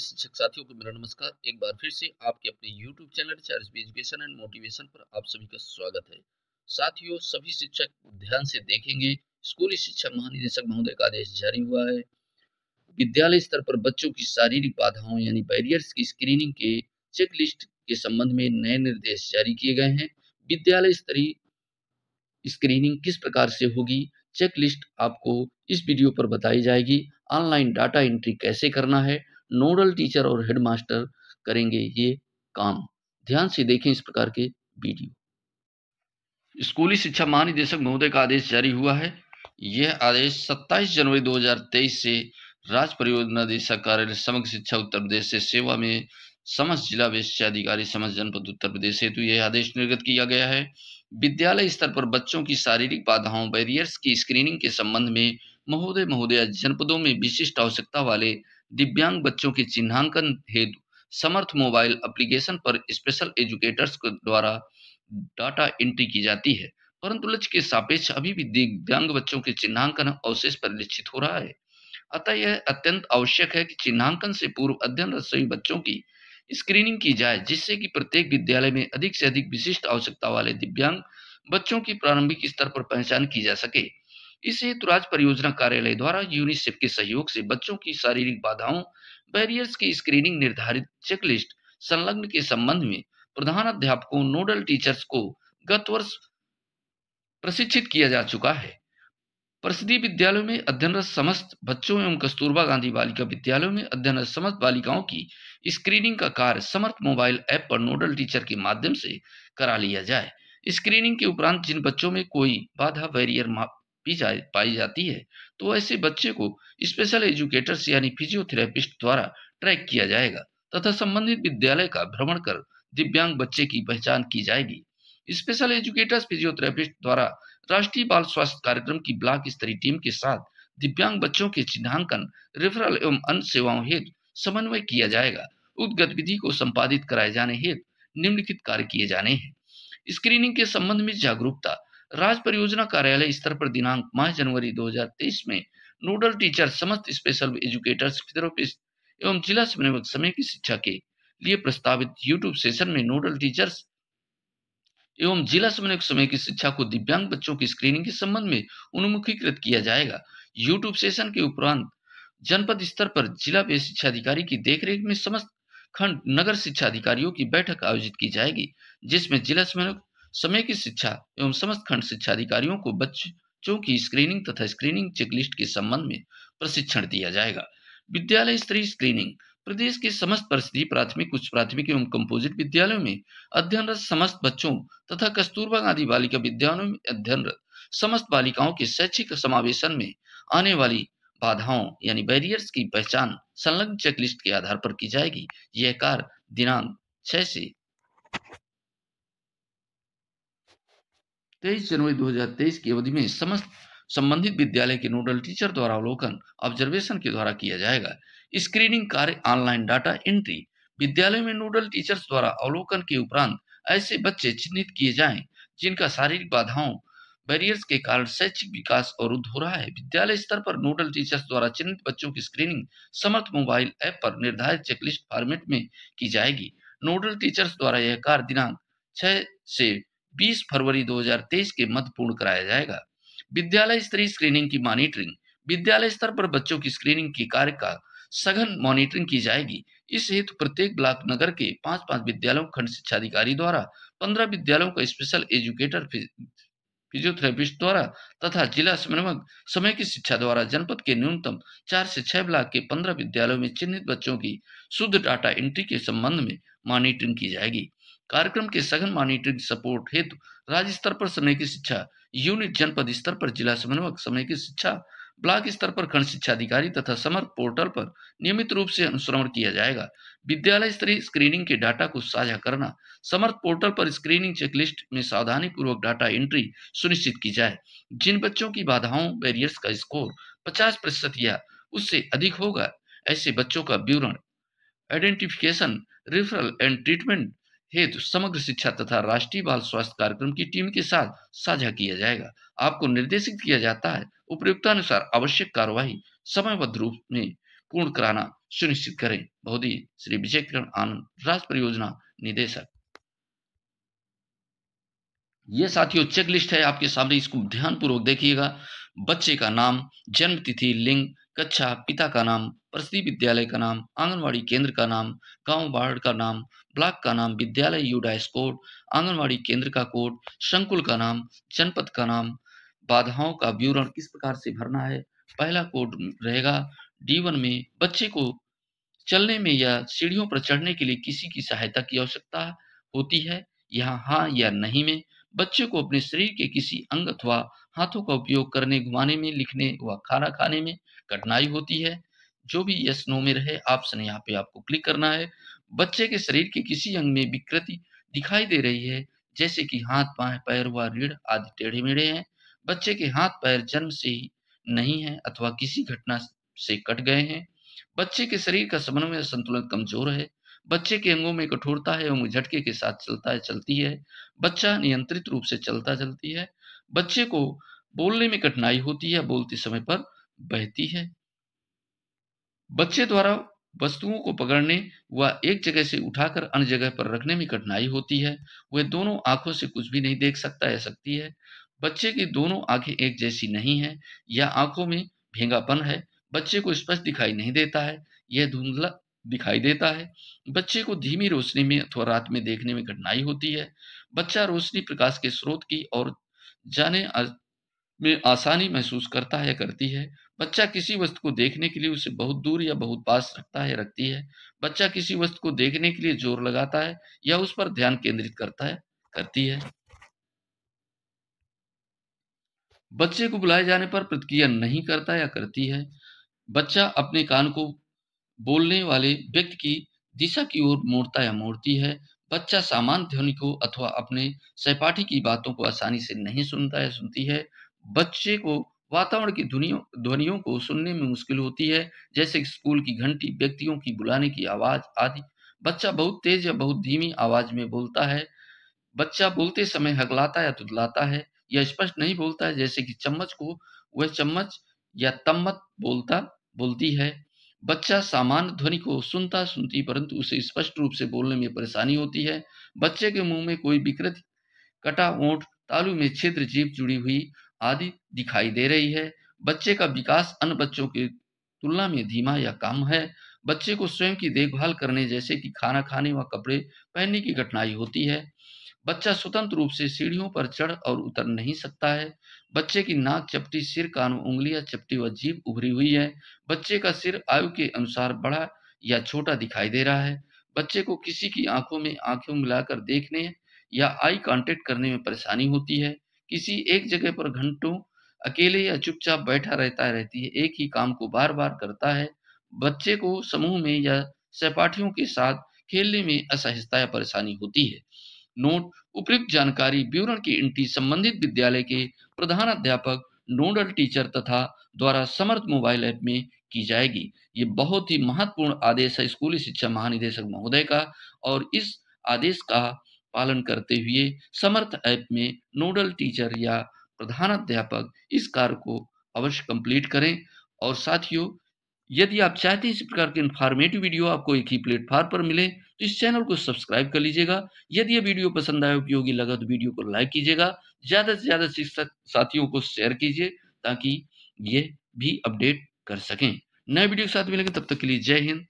शिक्षक साथियों को मेरा नमस्कार। एक बार फिर से आपके अपने YouTube channel charge education and motivation पर आप सभी का स्वागत है। साथियों, सभी शिक्षक ध्यान से देखेंगे, स्कूली शिक्षा महानिदेशक महोदय का आदेश जारी हुआ है। विद्यालय स्तर पर बच्चों की शारीरिक बाधाओं यानी बैरियर्स की स्क्रीनिंग के चेक लिस्ट के संबंध में नए निर्देश जारी किए गए हैं। विद्यालय स्तरीय स्क्रीनिंग किस प्रकार से होगी? चेक लिस्ट आपको इस वीडियो पर बताई जाएगी। ऑनलाइन डाटा एंट्री कैसे करना है? नोडल टीचर और हेडमास्टर करेंगे ये काम। ध्यान से देखें इस प्रकार के वीडियो। स्कूली शिक्षा महानिदेशक महोदय का आदेश जारी हुआ है। यह आदेश 27 जनवरी 2023 से राज्य परियोजना निदेशक कार्यालय समग्र शिक्षा उत्तर प्रदेश से सेवा में समस्त जिला विशेषाधिकारी समस्त जनपद उत्तर प्रदेश हेतु यह आदेश निर्गत किया गया है। विद्यालय स्तर पर बच्चों की शारीरिक बाधाओं बैरियर्स की स्क्रीनिंग के संबंध में महोदय महोदय जनपदों में विशिष्ट आवश्यकता वाले दिव्यांग बच्चों के चिन्हांकन हेतु समर्थ मोबाइल एप्लीकेशन पर स्पेशल एजुकेटर्स द्वारा डाटा एंट्री की जाती है। परंतु लक्ष्य के सापेक्ष अभी भी दिव्यांग बच्चों के चिन्हांकन अवशेष परिलक्षित हो रहा है। अतः यह अत्यंत आवश्यक है कि चिन्हांकन से पूर्व अध्ययन सभी बच्चों की स्क्रीनिंग की जाए, जिससे कि प्रत्येक विद्यालय में अधिक से अधिक विशिष्ट आवश्यकता वाले दिव्यांग बच्चों की प्रारंभिक स्तर पर पहचान की जा सके। इस हेतु राज्य परियोजना कार्यालय द्वारा यूनिसेफ के सहयोग से बच्चों की शारीरिक बाधाओं बैरियर्स की स्क्रीनिंग निर्धारित चेकलिस्ट संलग्न के संबंध में प्रधान अध्यापकों नोडल टीचर्स को गत वर्ष प्रशिक्षित किया जा चुका है। प्रसिद्धि विद्यालयों में अध्ययनरत समस्त बच्चों एवं कस्तूरबा गांधी बालिका विद्यालयों में अध्ययनरत समस्त बालिकाओं की स्क्रीनिंग का कार्य समर्थ मोबाइल ऐप पर नोडल टीचर के माध्यम से करा लिया जाए। स्क्रीनिंग के उपरांत जिन बच्चों में कोई बाधा बैरियर पी जा, पाई जाती है। तो ऐसे बच्चे को स्पेशल एजुकेटर्स यानी फिजियोथेरेपिस्ट द्वारा ट्रैक किया जाएगा तथा संबंधित विद्यालय का भ्रमण कर दिव्यांग बच्चे की पहचान की जाएगी। स्पेशल एजुकेटर्स फिजियोथेरेपिस्ट द्वारा राष्ट्रीय बाल स्वास्थ्य कार्यक्रम की ब्लॉक स्तरीय टीम के साथ दिव्यांग बच्चों के चिन्हांकन रेफरल एवं अन्य सेवाओं हेतु समन्वय किया जाएगा। उक्त गतिविधि को संपादित कराए जाने हेतु निम्नलिखित कार्य किए जाने हैं। स्क्रीनिंग के संबंध में जागरूकता राज्य परियोजना कार्यालय स्तर पर दिनांक पाँच जनवरी 2023 में नोडल टीचर, समस्त स्पेशल एजुकेटर्स फिजियोथेरेपिस्ट एवं जिला समन्वयक समय की शिक्षा के लिए प्रस्तावित यूट्यूब सेशन में नोडल टीचर्स एवं जिला समन्वयक समय की शिक्षा को दिव्यांग बच्चों की स्क्रीनिंग के संबंध में उन्मुखीकृत किया जाएगा। यूट्यूब सेशन के उपरांत जनपद स्तर पर जिला शिक्षा अधिकारी की देखरेख में समस्त खंड नगर शिक्षा अधिकारियों की बैठक आयोजित की जाएगी, जिसमें जिला समन्वयक समय की शिक्षा एवं समस्त खंड शिक्षा अधिकारियों को बच्चों की स्क्रीनिंग तथा स्क्रीनिंग चेकलिस्ट के संबंध में प्रशिक्षण दिया जाएगा। विद्यालय स्तरीय स्क्रीनिंग प्रदेश के समस्त परिस्थिति प्राथमिक, उच्च प्राथमिक एवं कंपोजिट विद्यालयों में अध्ययनरत समस्त बच्चों तथा कस्तूरबा गांधी बालिका विद्यालयों में अध्ययनरत समस्त बालिकाओं के शैक्षिक समावेशन में आने वाली बाधाओं यानी बैरियर्स की पहचान संलग्न चेकलिस्ट के आधार पर की जाएगी। यह कार्य दिनांक छह से तेईस जनवरी 2023 की अवधि में समस्त संबंधित विद्यालय के नोडल टीचर द्वारा अवलोकन ऑब्जर्वेशन के द्वारा किया जाएगा। स्क्रीनिंग कार्य ऑनलाइन डाटा एंट्री विद्यालय में नोडल टीचर्स द्वारा अवलोकन के उपरांत ऐसे बच्चे चिन्हित किए जाएँ, जिनका शारीरिक बाधाओं बैरियर्स के कारण शैक्षिक विकास अवरुद्ध हो रहा है। विद्यालय स्तर पर नोडल टीचर्स द्वारा चिन्हित बच्चों की स्क्रीनिंग समर्थ मोबाइल ऐप पर निर्धारित चेकलिस्ट फॉर्मेट में की जाएगी। नोडल टीचर्स द्वारा यह कार्य दिनांक छह से 20 फरवरी 2023 के मध्य पूर्ण कराया जाएगा। विद्यालय स्तरीय स्क्रीनिंग की मॉनिटरिंग विद्यालय स्तर पर बच्चों की स्क्रीनिंग की कार्य का सघन मॉनिटरिंग की जाएगी। इस हेतु प्रत्येक ब्लॉक नगर के पाँच पाँच विद्यालयों खंड शिक्षा अधिकारी द्वारा पंद्रह विद्यालयों का स्पेशल एजुकेटर फिजियोथेरेपिस्ट द्वारा तथा जिला समन्वयक समय की शिक्षा द्वारा जनपद के न्यूनतम चार से छह ब्लॉक के पंद्रह विद्यालयों में चिन्हित बच्चों की शुद्ध डाटा एंट्री के संबंध में मॉनिटरिंग की जाएगी। कार्यक्रम के सघन मॉनिटरिंग सपोर्ट हेतु राज्य स्तर पर समय की शिक्षा यूनिट जनपद स्तर पर जिला समन्वयक समय की शिक्षा, ब्लॉक स्तर पर खंड शिक्षा अधिकारी तथा समर्थ पोर्टल पर नियमित रूप से अनुश्रवण किया जाएगा। विद्यालय स्तरीय स्क्रीनिंग के डाटा को साझा करना, समर्थ पोर्टल पर स्क्रीनिंग चेकलिस्ट में सावधानी पूर्वक डाटा एंट्री सुनिश्चित की जाए। जिन बच्चों की बाधाओं बैरियर्स का स्कोर 50 प्रतिशत या उससे अधिक होगा, ऐसे बच्चों का विवरण आइडेंटिफिकेशन रेफरल एंड ट्रीटमेंट हेतु समग्र शिक्षा तथा राष्ट्रीय बाल स्वास्थ्य कार्यक्रम की टीम के साथ साझा किया जाएगा। आपको निर्देशित किया जाता है, उपयुक्तानुसार आवश्यक कार्यवाही समयबद्ध रूप में पूर्ण कराना सुनिश्चित करें। बहुत ही श्री विजय किरण आनंद राष्ट्र परियोजना निदेशक। ये साथियों चेक लिस्ट है आपके सामने, इसको ध्यानपूर्वक देखिएगा। बच्चे का नाम जन्म तिथि लिंग, कक्षा, पिता का नाम प्रसिद्धि विद्यालय का नाम, आंगनवाड़ी केंद्र का नाम, गाँव वार्ड का नाम, ब्लॉक का नाम, विद्यालय यूडाइस कोड आंगनवाड़ी केंद्र का कोड, संकुल का नाम, जनपद का नाम, बाधाओं का विवरण किस प्रकार से भरना है? पहला कोड रहेगा डी में बच्चे को चलने में या सीढ़ियों पर चढ़ने के लिए किसी की सहायता की आवश्यकता होती है, यहाँ हाँ या नहीं में, बच्चे को अपने शरीर के किसी अंग अथवा हाथों का उपयोग करने, घुमाने में, लिखने व खाना खाने में कठिनाई होती है। जो भी यस नो में रहे ऑप्शन यहाँ पे आपको क्लिक करना है। बच्चे के शरीर के किसी अंग में विकृति दिखाई दे रही है, जैसे कि हाथ पाए पैर व रीढ़ आदि टेढ़े मेढ़े हैं। बच्चे के हाथ, पैर जन्म से ही नहीं है अथवा किसी घटना से कट गए हैं। बच्चे के शरीर का समन्वय संतुलन कमज़ोर है। बच्चे के अंगों में कठोरता है एवं झटके के साथ चलता है, चलती है। बच्चा नियंत्रित रूप से चलता चलती है। बच्चे को बोलने में कठिनाई होती है बोलते समय पर बहती है। बच्चे द्वारा वस्तुओं को पकड़ने व एक जगह से उठाकर अन्य जगह पर रखने में कठिनाई होती है। वह दोनों आँखों से कुछ भी नहीं देख सकता या सकती है। बच्चे की दोनों आँखें एक जैसी नहीं है, या आँखों में भेंगापन है। बच्चे को स्पष्ट दिखाई नहीं देता है, यह धुंधला दिखाई देता है। बच्चे को धीमी रोशनी में अथवा रात में देखने में कठिनाई होती है। बच्चा रोशनी प्रकाश के स्रोत की और जाने में आसानी महसूस करता है करती है। बच्चा किसी वस्तु को देखने के लिए उसे बहुत दूर या बहुत पास रखता है, रखती है। बच्चा किसी वस्तु को देखने के लिए ज़ोर लगाता है या उस पर ध्यान केंद्रित करता है, करती है। बच्चे को बुलाए जाने पर प्रतिक्रिया नहीं करता या करती है। बच्चा अपने कान को बोलने वाले व्यक्ति की दिशा की ओर मोड़ता या मोड़ती है। बच्चा सामान्य ध्वनि को अथवा अपने सहपाठी की बातों को आसानी से नहीं सुनता या सुनती है। बच्चे को वातावरण की ध्वनियों ध्वनियों को सुनने में मुश्किल होती है, जैसे स्कूल की घंटी, व्यक्तियों की बुलाने की आवाज़ आदि। बच्चा बहुत तेज या बहुत धीमी आवाज़ में बोलता है। बच्चा बोलते समय हगलाता या तुतलाता है, या स्पष्ट नहीं बोलता है जैसे कि चम्मच को, वह चम्मच या तम्मत बोलता, बोलती है। बच्चा सामान्य ध्वनि को सुनता, सुनती, परंतु उसे स्पष्ट रूप से बोलने में परेशानी होती है। बच्चे के मुँह में कोई विकृत, कटा ओठ, तालू में छिद्र जीप जुड़ी हुई आदि दिखाई दे रही है। बच्चे का विकास अन्य बच्चों की तुलना में धीमा या कम है। बच्चे को स्वयं की देखभाल करने जैसे कि खाना खाने व कपड़े पहनने की कठिनाई होती है। बच्चा स्वतंत्र रूप से सीढ़ियों पर चढ़ और उतर नहीं सकता है। बच्चे की नाक चपटी, सिर कान, उंगलियाँ चपटी व जीभ उभरी हुई है। बच्चे का सिर आयु के अनुसार बड़ा या छोटा दिखाई दे रहा है। बच्चे को किसी की आँखों में आँखें मिलाकर देखने या आई कांटेक्ट करने में परेशानी होती है। किसी एक जगह पर घंटों अकेले या चुपचाप बैठा रहता रहती है। एक ही काम को बार बार करता है। बच्चे को समूह में या सहपाठियों के साथ खेलने में असहजता या परेशानी होती है। नोट, उपयुक्त जानकारी, विवरण की इंटी संबंधित विद्यालय के प्रधान अध्यापक, नोडल टीचर तथा द्वारा समर्थ मोबाइल ऐप में की जाएगी। ये बहुत ही महत्वपूर्ण आदेश है स्कूली शिक्षा महानिदेशक महोदय का और इस आदेश का पालन करते हुए समर्थ ऐप में नोडल टीचर या प्रधान अध्यापक इस कार्य को अवश्य कंप्लीट करें। और साथियों, यदि आप चाहते हैं इस प्रकार के इन्फॉर्मेटिव वीडियो आपको एक ही प्लेटफॉर्म पर मिले तो इस चैनल को सब्सक्राइब कर लीजिएगा। यदि ये वीडियो पसंद आए, उपयोगी लगा तो वीडियो को लाइक कीजिएगा। ज़्यादा से ज़्यादा शिक्षक साथियों को शेयर कीजिए, ताकि ये भी अपडेट कर सकें। नए वीडियो के साथ मिलेंगे, तब तक के लिए जय हिंद।